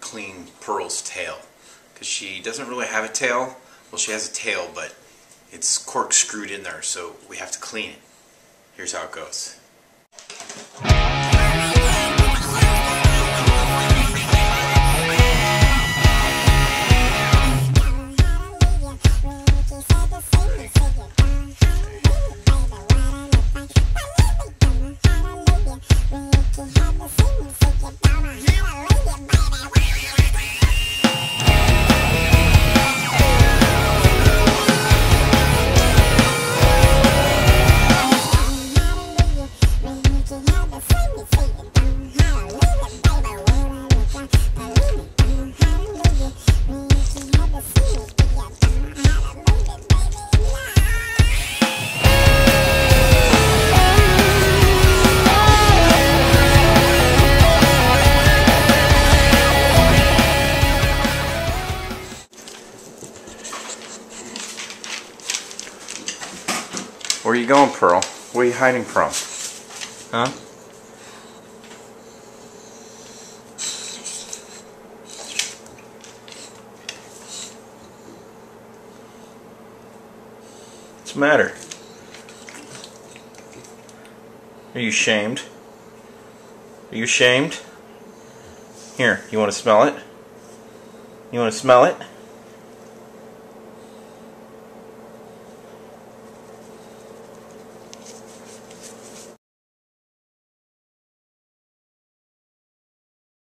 clean Pearl's tail. Because she doesn't really have a tail. Well, she has a tail, but it's corkscrewed in there, so we have to clean it. Here's how it goes. Where are you going, Pearl? Where are you hiding from? Huh? What's the matter? Are you shamed? Are you shamed? Here, you want to smell it? You want to smell it?